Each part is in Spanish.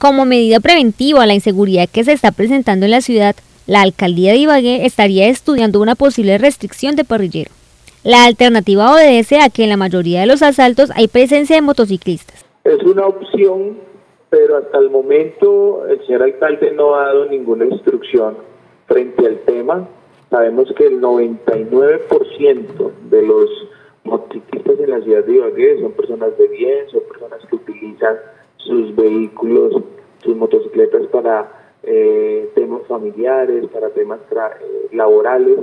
Como medida preventiva a la inseguridad que se está presentando en la ciudad, la alcaldía de Ibagué estaría estudiando una posible restricción de parrillero. La alternativa obedece a que en la mayoría de los asaltos hay presencia de motociclistas. Es una opción, pero hasta el momento el señor alcalde no ha dado ninguna instrucción frente al tema. Sabemos que el 99% de los motociclistas en la ciudad de Ibagué son personas de bien, son personas que utilizan sus vehículos, motocicletas para eh, temas familiares, para temas eh, laborales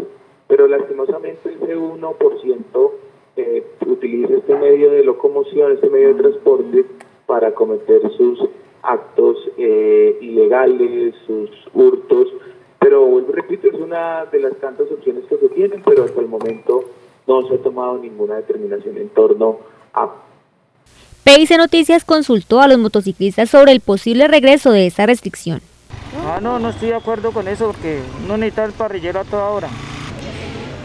pero lastimosamente ese 1% eh, utiliza este medio de locomoción, este medio de transporte para cometer sus actos eh, ilegales, sus hurtos, pero vuelvo repito, es una de las tantas opciones que se tienen, pero hasta el momento no se ha tomado ninguna determinación en torno a... PIC Noticias consultó a los motociclistas sobre el posible regreso de esa restricción. Ah, no, no estoy de acuerdo con eso porque no necesita el parrillero a toda hora.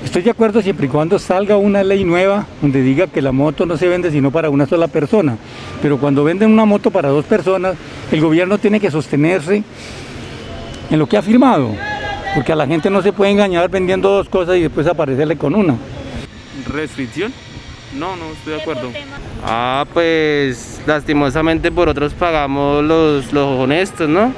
Estoy de acuerdo siempre y cuando salga una ley nueva donde diga que la moto no se vende sino para una sola persona. Pero cuando venden una moto para dos personas, el gobierno tiene que sostenerse en lo que ha firmado. Porque a la gente no se puede engañar vendiendo dos cosas y después aparecerle con una. ¿Restricción? No, no estoy de acuerdo. Ah, pues lastimosamente por otros pagamos los, los honestos, ¿no?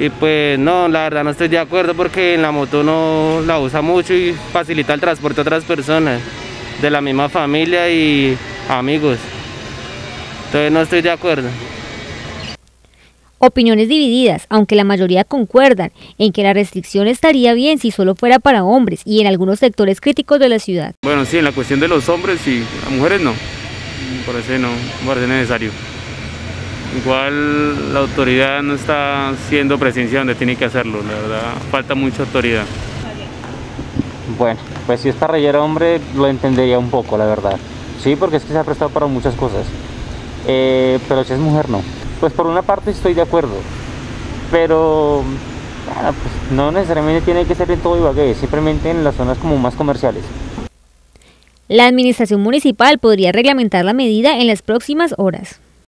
y pues no, la verdad no estoy de acuerdo porque en la moto no la usa mucho y facilita el transporte a otras personas de la misma familia y amigos. Entonces no estoy de acuerdo. Opiniones divididas, aunque la mayoría concuerdan en que la restricción estaría bien si solo fuera para hombres y en algunos sectores críticos de la ciudad. Bueno, sí, en la cuestión de los hombres y las mujeres no, me parece no, me parece necesario. Igual la autoridad no está haciendo presencia donde tiene que hacerlo, la verdad, falta mucha autoridad. Bueno, pues si es parrillero hombre, lo entendería un poco, la verdad. Sí, porque es que se ha prestado para muchas cosas. Eh, pero si es mujer, no. Pues por una parte estoy de acuerdo, pero pues no necesariamente tiene que ser en todo Ibagué, simplemente en las zonas como más comerciales. La administración municipal podría reglamentar la medida en las próximas horas.